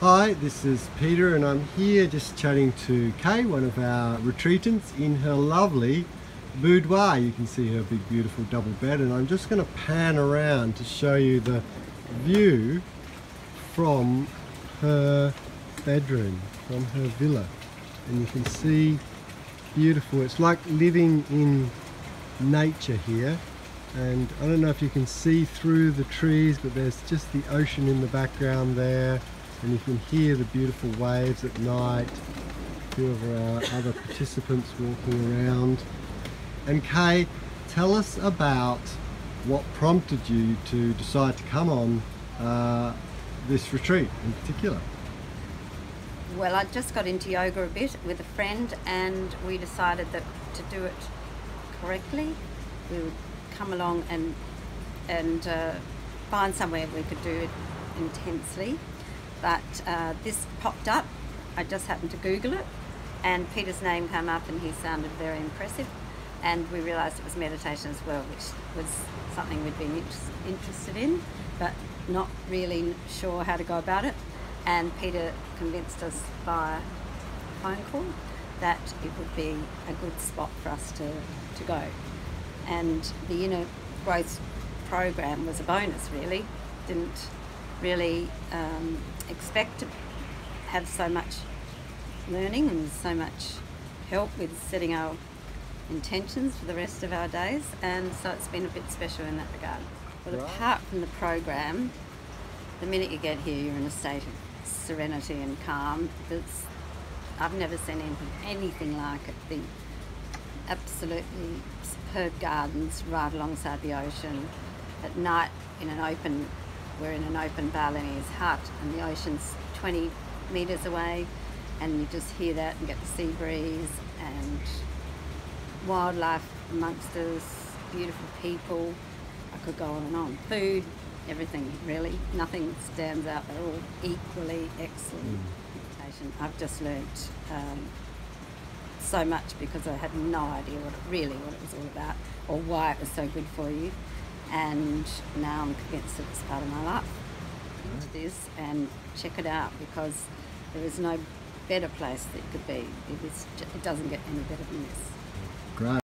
Hi, this is Peter and I'm here just chatting to Kay, one of our retreatants in her lovely boudoir. You can see her big beautiful double bed and I'm just going to pan around to show you the view from her bedroom, from her villa. And you can see beautiful, it's like living in nature here and I don't know if you can see through the trees but there's just the ocean in the background there and you can hear the beautiful waves at night a few of our other participants walking around. And Kay tell us about what prompted you to decide to come on uh, this retreat in particular. Well I just got into yoga a bit with a friend and we decided that to do it correctly we would come along and and uh, find somewhere we could do it intensely but uh, this popped up. I just happened to Google it, and Peter's name came up, and he sounded very impressive. And we realised it was meditation as well, which was something we'd been interested in, but not really sure how to go about it. And Peter convinced us via phone call that it would be a good spot for us to, to go. And the inner growth program was a bonus, really. Didn't really um, expect to have so much learning and so much help with setting our intentions for the rest of our days and so it's been a bit special in that regard. But right. apart from the program, the minute you get here you're in a state of serenity and calm. It's, I've never seen anything, anything like it. The absolutely superb gardens right alongside the ocean. At night in an open we're in an open Balinese hut and the ocean's 20 metres away and you just hear that and get the sea breeze and wildlife amongst us, beautiful people. I could go on and on. Food, everything really. Nothing stands out. They're all equally excellent. Mm. I've just learnt um, so much because I had no idea what it, really what it was all about or why it was so good for you and now I'm convinced that it's part of my life. Into this and check it out because there is no better place that it could be. It, is, it doesn't get any better than this. Great.